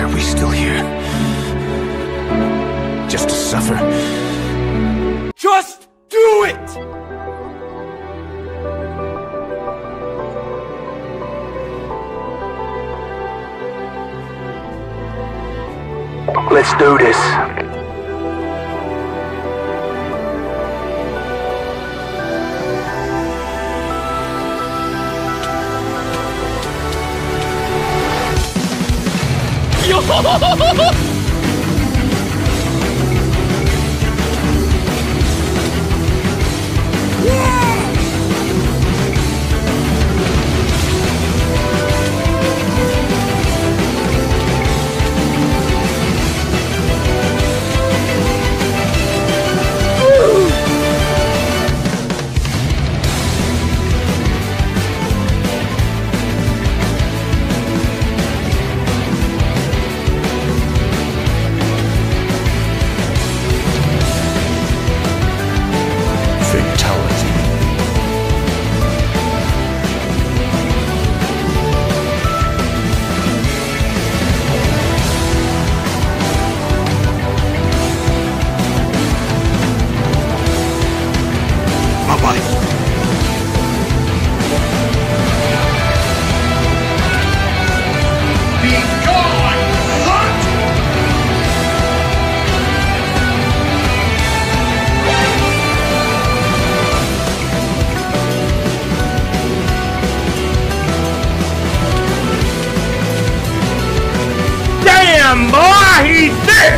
Why are we still here? Just to suffer? Just do it! Let's do this. 呦 Damn, boy, he's there!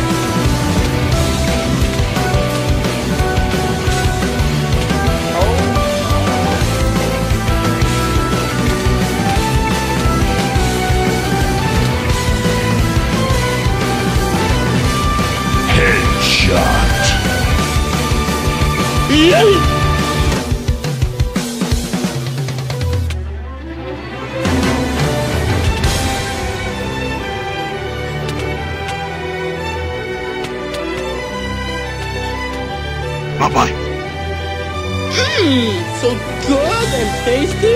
Headshot. Bye-bye. Mmm, So good and tasty?